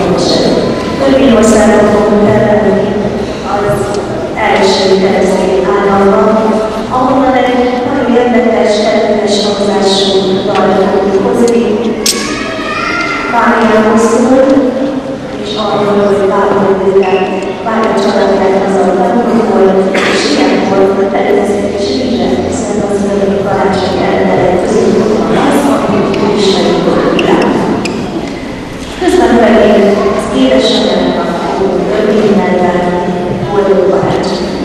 képviselő. Örményországot fogunk teremteni az első keresztény államban, ahonnan egy nagyon érdekes, területes hangzású dal fogunk hozni. És arról, hogy Pálina Koszul, Pálina a tanulból, és ilyen a természetes ügyre, hiszen a karácsony ellenére közül van az, amit ismerünk. Közben öregének az édesanyjának a boldog örvényeivel, boldog barátságnak.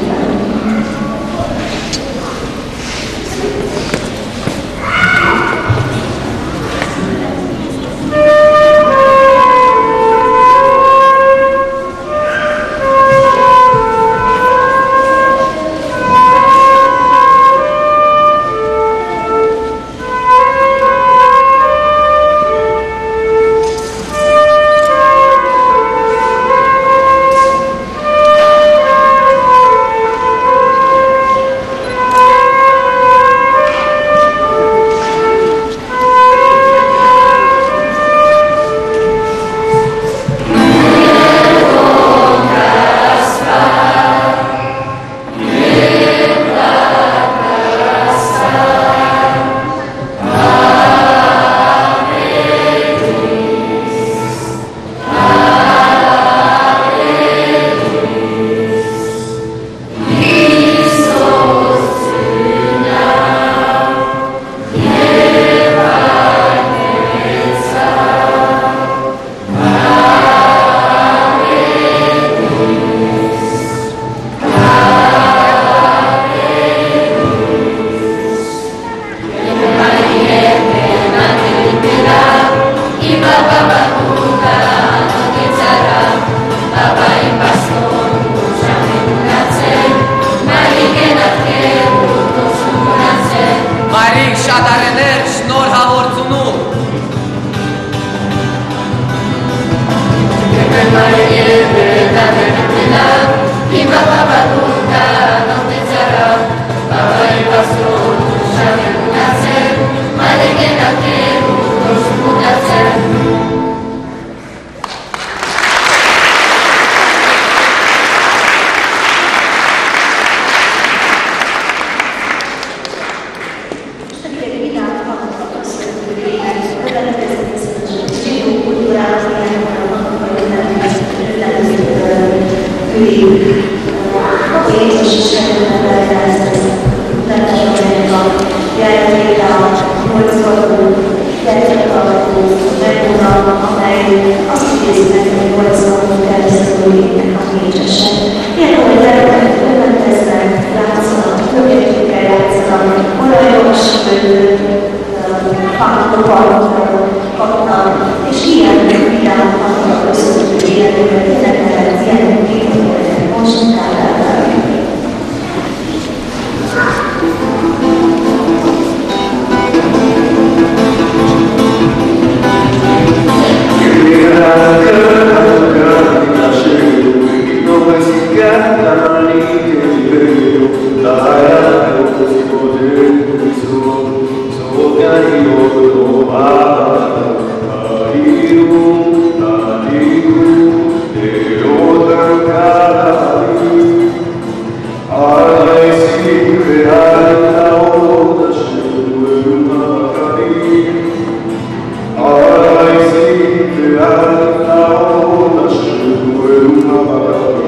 Thank you.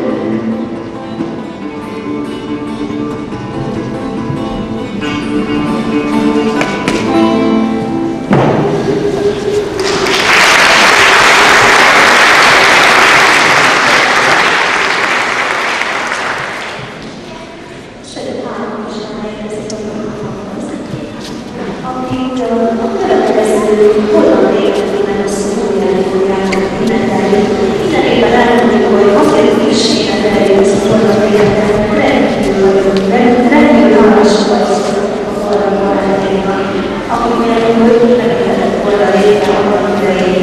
akkor ugye hogy megérhetett volna a régen abban idei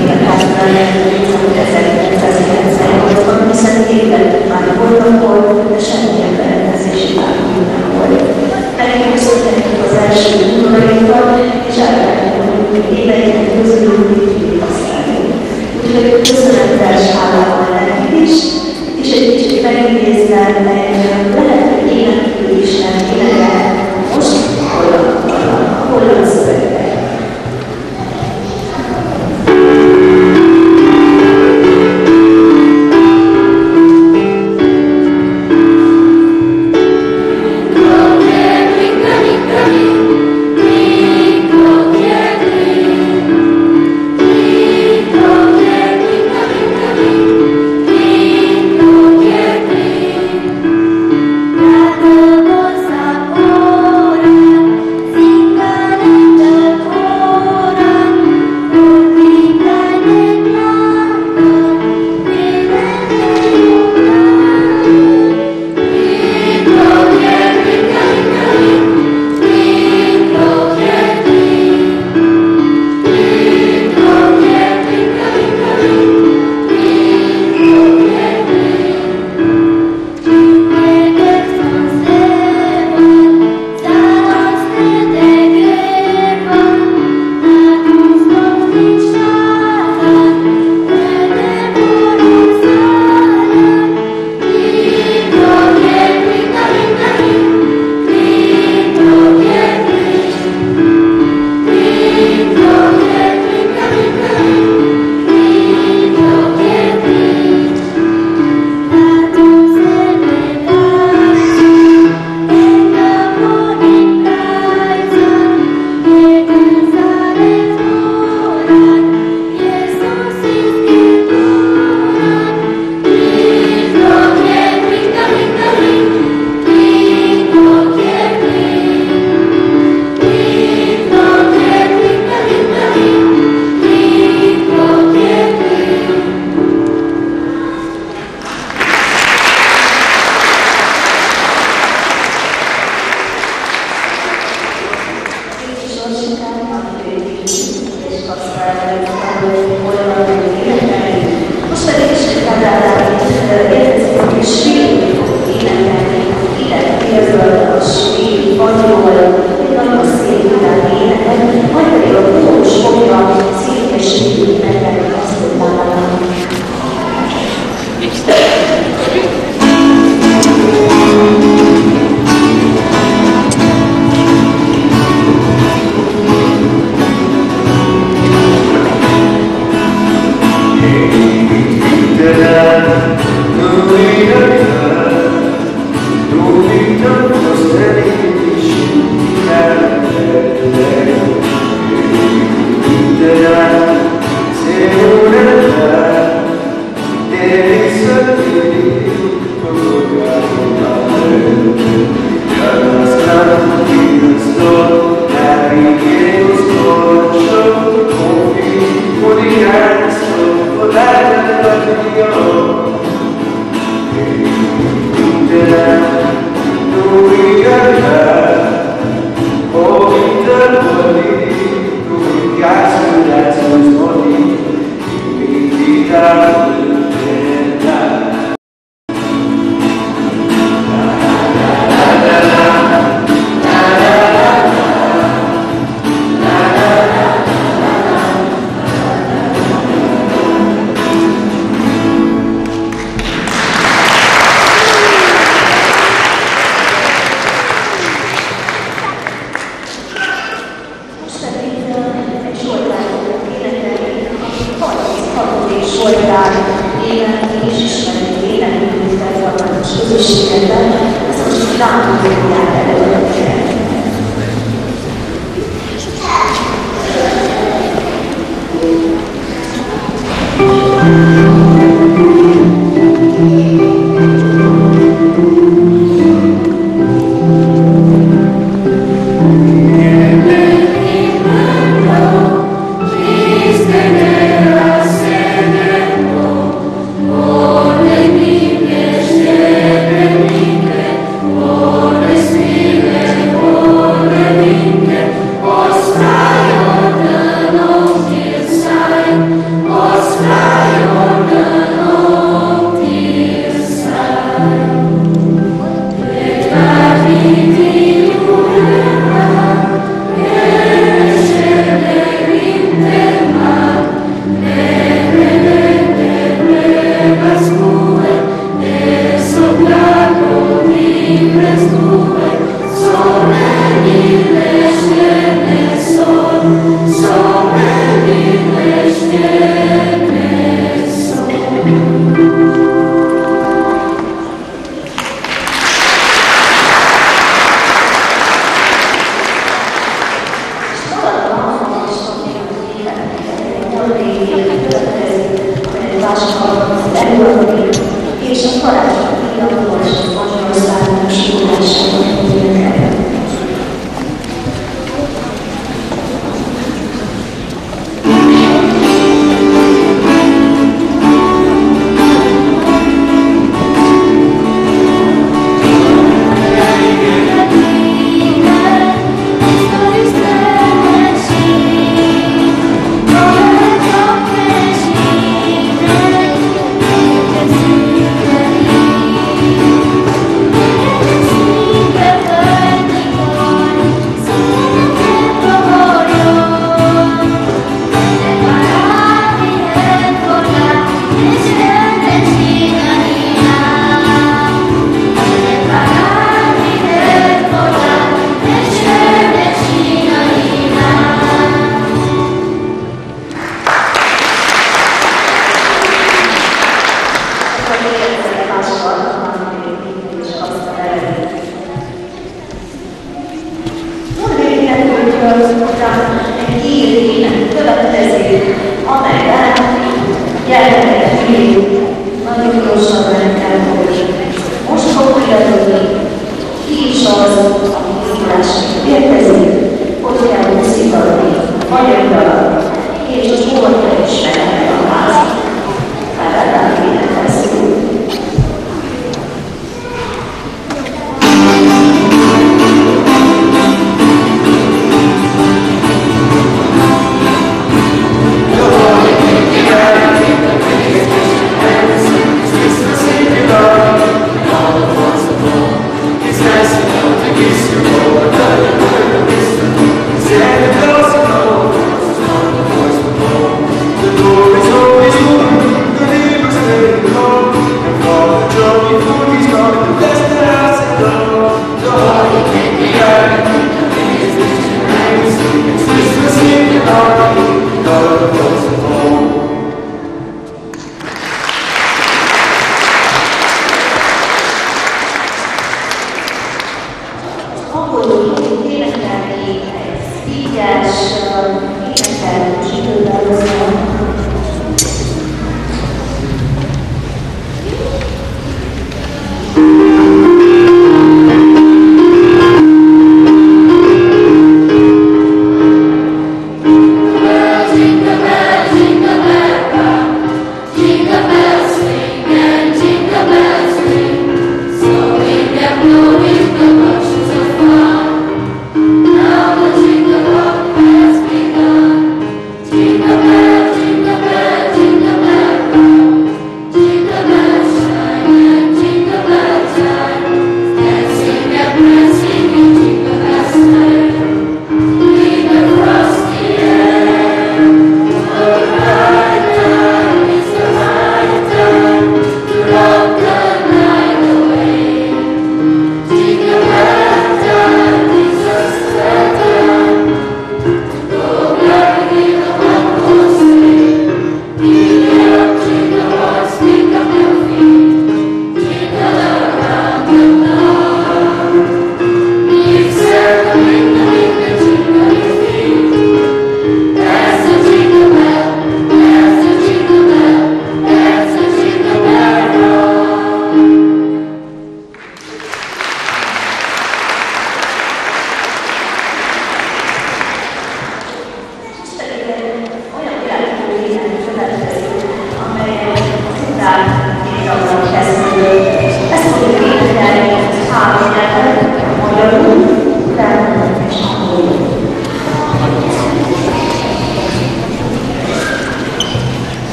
életházban elérhetett, hogy 1998-ban, hiszen életek már voltak dolgok, de semmilyen berendezési vágunk nem volt. Nekünk köszönhetjük és elfelejtettünk éveinket közül mindig kihasználni. Úgyhogy köszönettel és és egy kicsit megidézve, mert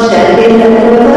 con sẽ tin được